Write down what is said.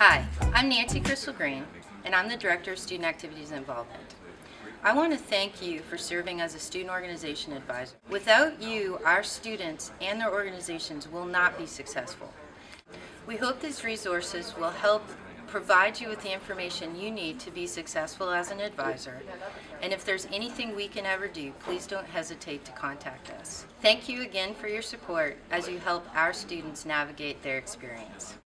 Hi, I'm Nancy Chrystal-Green, and I'm the Director of Student Activities Involvement. I want to thank you for serving as a student organization advisor. Without you, our students and their organizations will not be successful. We hope these resources will help provide you with the information you need to be successful as an advisor. And if there's anything we can ever do, please don't hesitate to contact us. Thank you again for your support as you help our students navigate their experience.